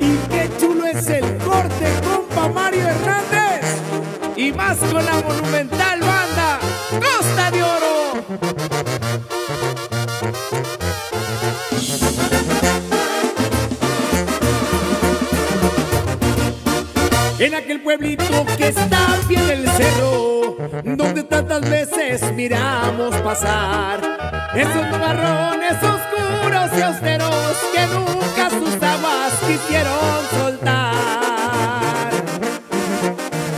Y qué chulo es el corte, compa Mario Hernández. Y más con la monumental banda Costa de Oro. En aquel pueblito que está bien el cerro, donde tantas veces miramos pasar esos nubarrones oscuros y austeros quisieron soltar.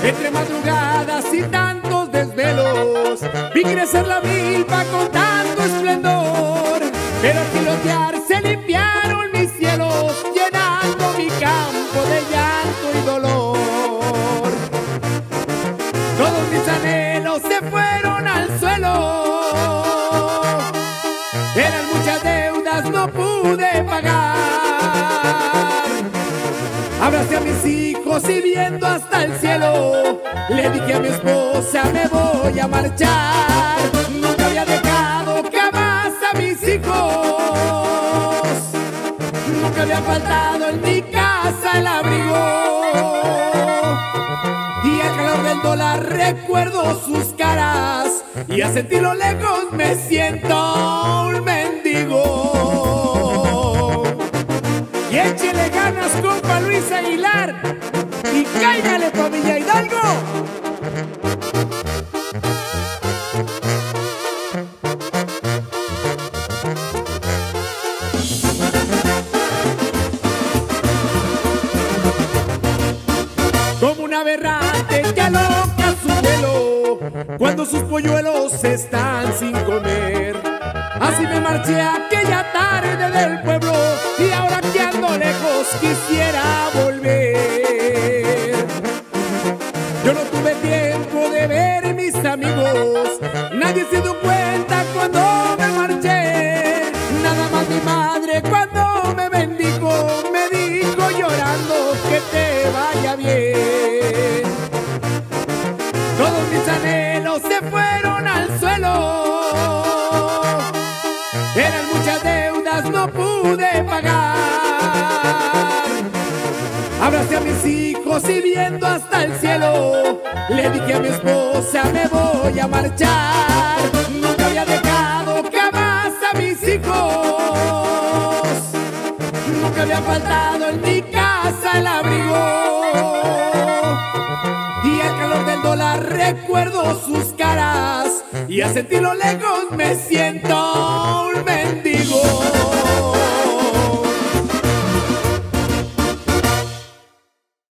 Entre madrugadas y tantos desvelos, vi crecer la milpa con tanto esplendor, pero al pilotear se limpiaron mis cielos, llenando mi campo de llanto y dolor. Todos mis anhelos se fueron al suelo. Eran muchas deudas, no pude pagar. Abracé a mis hijos y viendo hasta el cielo, le dije a mi esposa, me voy a marchar. Nunca había dejado jamás a mis hijos. Nunca había faltado en mi casa el abrigo. Y al calor del dólar recuerdo sus caras y a sentirlo lejos me siento ganas, compa Luis Aguilar, y cállale pa' Villa Hidalgo. como un aberrante que aloca su vuelo cuando sus polluelos están sin comer. Así me marché aquella tarde del pueblo y ahora tuve tiempo de ver mis amigos, nadie se dio cuenta cuando me marché. Nada más mi madre cuando me bendijo, me dijo llorando que te vaya bien. Todos mis anhelos se fueron al suelo. Eran muchas deudas, no pude pagar. Abracé a mis hijos y viendo hasta el cielo, le dije a mi esposa, me voy a marchar. Nunca había dejado jamás a mis hijos. Nunca había faltado en mi casa el abrigo. Y al calor del dólar recuerdo sus caras y a sentirlo lejos me siento un mendigo.